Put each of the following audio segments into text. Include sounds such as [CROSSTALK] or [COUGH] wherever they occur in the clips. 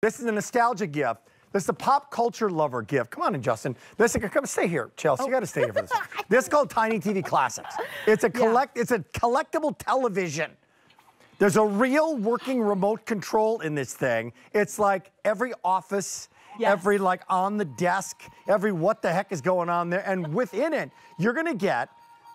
This is a nostalgia gift. This is a pop culture lover gift. Come on in, Justin. This come stay here, Chelsea. You oh. got to stay here for this. [LAUGHS] this is called Tiny TV Classics. It's a collect. Yeah. It's a collectible television. There's a real working remote control in this thing. It's like every office, yes. every like on the desk, every what the heck is going on there, and within it, you're gonna get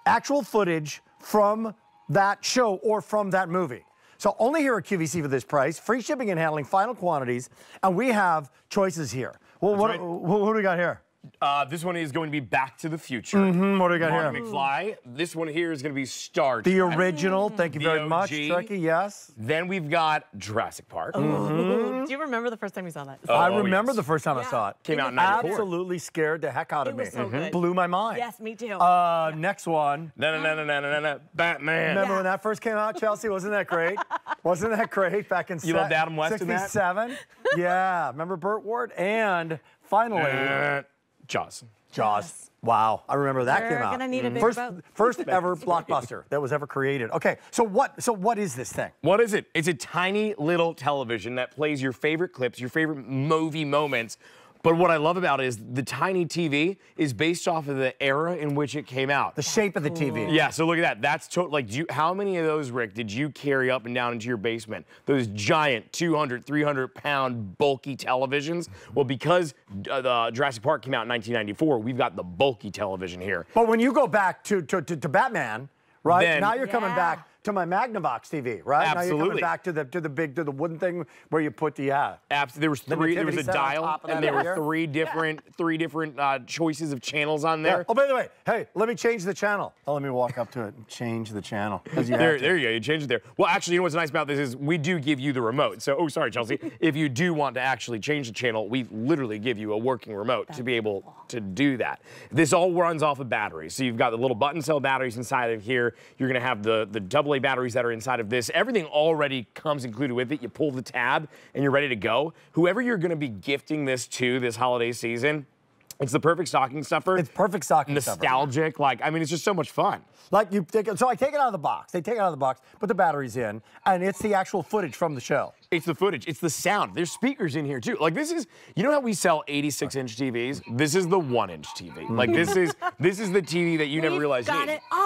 actual footage from that show or from that movie. So only here at QVC for this price, free shipping and handling, final quantities, and we have choices here. Well, what, right. what, do we got here? Uh, this one is going to be Back to the Future. Mm -hmm. What do we got Marty here? McFly. This one here is going to be Star Trek. The original. Thank you very OG. much, Trekkie. Yes. Then we've got Jurassic Park. Mm -hmm. Do you remember the first time you saw that? Oh, I remember yes. the first time yeah. I saw it. Came out in 94. Absolutely scared the heck out of it me. So mm -hmm. Blew my mind. Yes, me too. Uh, yeah. Next one. No, no, no, no, no, no, no. Batman. Remember yeah. when that first came out, Chelsea? Wasn't that great? [LAUGHS] Wasn't that great back in You loved Adam West 67? in that? yeah. Remember Burt Ward? And finally... [LAUGHS] Jaws. Jaws. Yes. Wow, I remember that We're came out. Gonna need a big mm-hmm. first, boat. first [LAUGHS] ever blockbuster that was ever created. Okay, so what? So what is this thing? What is it? It's a tiny little television that plays your favorite clips, your favorite movie moments but what I love about it is the tiny TV is based off of the era in which it came out. The shape of the TV. Yeah, so look at that. That's to, like, you, how many of those, Rick, did you carry up and down into your basement? Those giant 200, 300 pound bulky televisions? Well, because uh, the Jurassic Park came out in 1994, we've got the bulky television here. But when you go back to, to, to, to Batman, right? Then, now you're yeah. coming back to my Magnavox TV, right? Absolutely. Now you're coming back to the to the big to the wooden thing where you put the yeah. Absolutely. There was three. The there was a dial, and there were three different yeah. three different uh, choices of channels on there. Yeah. Oh, by the way, hey, let me change the channel. Oh, let me walk up to it and change the channel. You there, there you go. You change it there. Well, actually, you know what's nice about this is we do give you the remote. So, oh, sorry, Chelsea. [LAUGHS] if you do want to actually change the channel, we literally give you a working remote to be able to do that. This all runs off of batteries. So you've got the little button cell batteries inside of here. You're going to have the the AA batteries that are inside of this. Everything already comes included with it. You pull the tab and you're ready to go. Whoever you're going to be gifting this to this holiday season, it's the perfect stocking stuffer. It's perfect stocking Nostalgic. Stuffer. Nostalgic, like, I mean, it's just so much fun. Like you take it, so I take it out of the box. They take it out of the box, put the batteries in, and it's the actual footage from the show. It's the footage. It's the sound. There's speakers in here too. Like this is, you know how we sell 86 inch TVs? This is the one inch TV. Like this is this is the TV that you we've never realized. Got it all.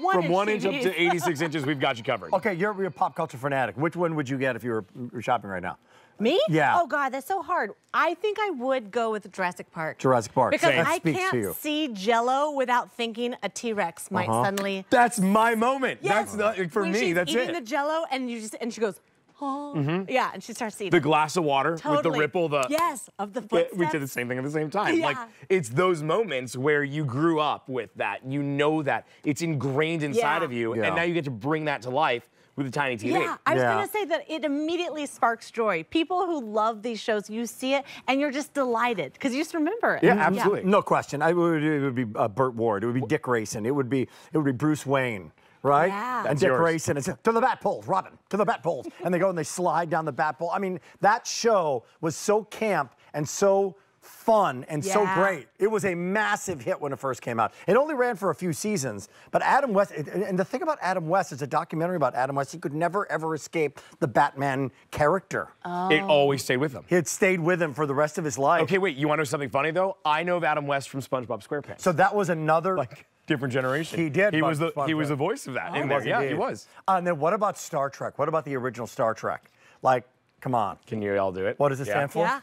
One From one inch up to [LAUGHS] 86 inches, we've got you covered. Okay, you're, you're a pop culture fanatic. Which one would you get if you were shopping right now? Me? Yeah. Oh God, that's so hard. I think I would go with Jurassic Park. Jurassic Park. Because Same. I can't see Jello without thinking a T-Rex might uh -huh. suddenly. That's my moment. Yes. That's not, for when me. She's that's eating it. the Jello, and you just and she goes. Oh. Mm -hmm. Yeah, and she starts eating. The glass of water totally. with the ripple, the yes, of the footsteps. We did the same thing at the same time. Yeah. Like it's those moments where you grew up with that. You know that it's ingrained inside yeah. of you, yeah. and now you get to bring that to life with a tiny TV. Yeah, I was yeah. going to say that it immediately sparks joy. People who love these shows, you see it and you're just delighted because you just remember it. Yeah, absolutely. Yeah. No question. I would, it would be uh, Burt Ward. It would be Dick Grayson. It would be it would be Bruce Wayne right? Yeah. And Dick Grayson is to the bat poles, Robin, to the bat poles. and they go and they slide down the bat pole. I mean, that show was so camp and so fun and yeah. so great. It was a massive hit when it first came out. It only ran for a few seasons, but Adam West, and the thing about Adam West is a documentary about Adam West, he could never ever escape the Batman character. Oh. It always stayed with him. It stayed with him for the rest of his life. Okay, wait, you want to know something funny though? I know of Adam West from SpongeBob SquarePants. So that was another... Like, different generation. He did. He was the he was the voice of that oh, in there. Yeah, he was. Uh, and then what about Star Trek? What about the original Star Trek? Like, come on. Can you all do it? What does it yeah. stand for? Yeah.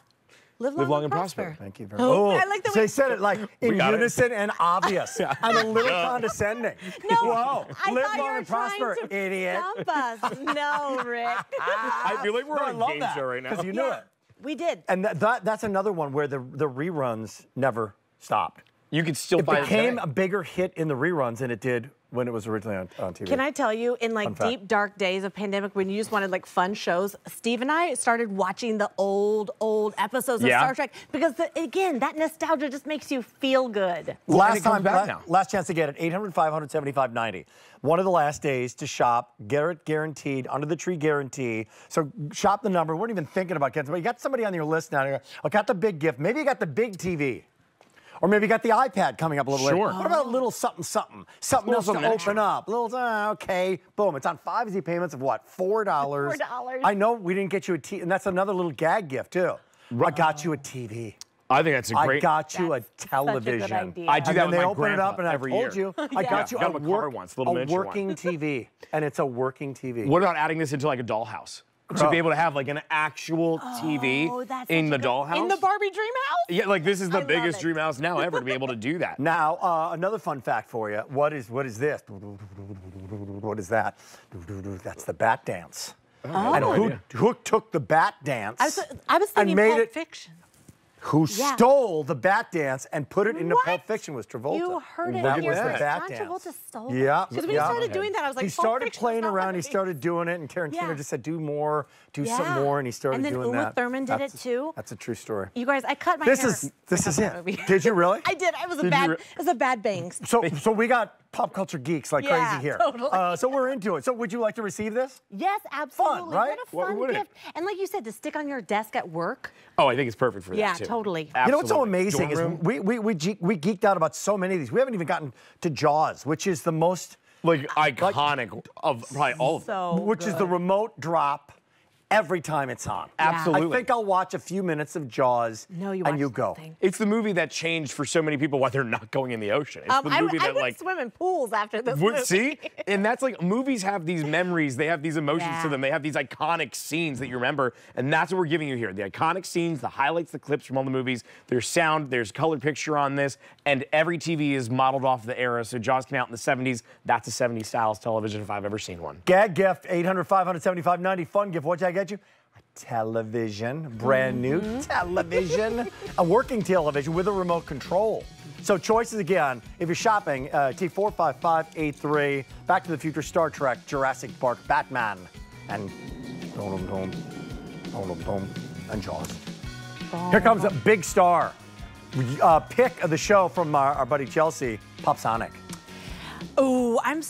Live long, Live long and, prosper. prosper. Thank you very much. Oh, I like the way they said it like [LAUGHS] in unison it. and obvious [LAUGHS] yeah. and a little condescending. No, Whoa. I Live thought long you were and prosper, to idiot. Dump us. [LAUGHS] No, Rick. I feel like we're no, on a game that, show right now. Because you yeah, knew it. We did. And that, that, that's another one where the, the reruns never stopped. You could still it buy it. became a bigger hit in the reruns than it did when it was originally on, on TV. Can I tell you, in like deep, dark days of pandemic, when you just wanted like fun shows, Steve and I started watching the old, old episodes of yeah. Star Trek because, the, again, that nostalgia just makes you feel good. Last time, la last chance to get it, 800 575 90. One of the last days to shop, get it guaranteed, under the tree guarantee. So shop the number. We weren't even thinking about getting, but you got somebody on your list now. I got the big gift. Maybe you got the big TV. Or maybe you got the iPad coming up a little Sure. later. What about a little something, something? Something else to open extra. up. Little, uh, okay, boom. It's on five easy payments of what? $4. $4. I know we didn't get you a TV, and that's another little gag gift, too. Right. I got you a TV. I think that's a I great. I got you That's a such a good television. idea. I do and that then with they my open it up, grandpa and I every told year. you, [LAUGHS] I got you Got a, a car work- once, little a miniature one. working TV, and it's a working TV. What about adding this into like a dollhouse? To be able to have like an actual TV Oh, that's in such the a good- dollhouse. In the Barbie dream house? Yeah, like this is the I love biggest it. dream house now ever to be able to do that. [LAUGHS] Now, uh, another fun fact for you. What is what is this? What is that? That's the bat dance. Oh. And no who, who took the bat dance I was, I was and thinking made Pulp it? Fiction. Who Yeah. stole the bat dance and put it into What? Pulp Fiction was Travolta. You heard it That here was the bat John dance. Travolta stole it. Yeah. Because when he started doing that, I was like, he started Fiction's playing around. He started doing it, and Tarantino Yeah. just said, "Do more, do some more," and he started And then doing Uma that. Thurman did it That's- too. That's a true story. You guys, I cut my This hair. is this is it. Did you really? [LAUGHS] I did. It was a Did you bad. re- It was a bad bangs. So, so we got pop culture geeks like Yeah, crazy here. totally. Uh, so we're into it. So would you like to receive this? Yes, absolutely. right? What a fun would it- gift. And like you said, to stick on your desk at work. Oh, I think it's perfect for Yeah, that too. totally. You know what's so amazing is we, we, we, ge- we geeked out about so many of these. We haven't even gotten to Jaws, which is the most, like iconic of probably all of them. So which is the remote drop every time it's on. Absolutely. I think I'll watch a few minutes of Jaws No, you and you go. thing. It's the movie that changed for so many people why they're not going in the ocean. It's Um, the movie I that would like swim in pools after this Would, movie. see? [LAUGHS] And that's like movies have these memories, they have these emotions to them, they have these iconic scenes that you remember, and that's what we're giving you here. The iconic scenes, the highlights, the clips from all the movies. There's sound, there's color picture on this, and every TV is modeled off the era. So Jaws came out in the 70s. That's a 70s styles television if I've ever seen one. Gag gift, 800 575 90. Fun gift. What'd I get you? A television, brand new Mm-hmm. television, [LAUGHS] a working television with a remote control. So choices again, if you're shopping, uh, T45583, Back to the Future, Star Trek, Jurassic Park, Batman, and Dum Dum Dum, Dum Dum Dum, and Jaws. Here comes a big star. Uh, pick of the show from our, our buddy Chelsea, Pop Sonic. Oh, I'm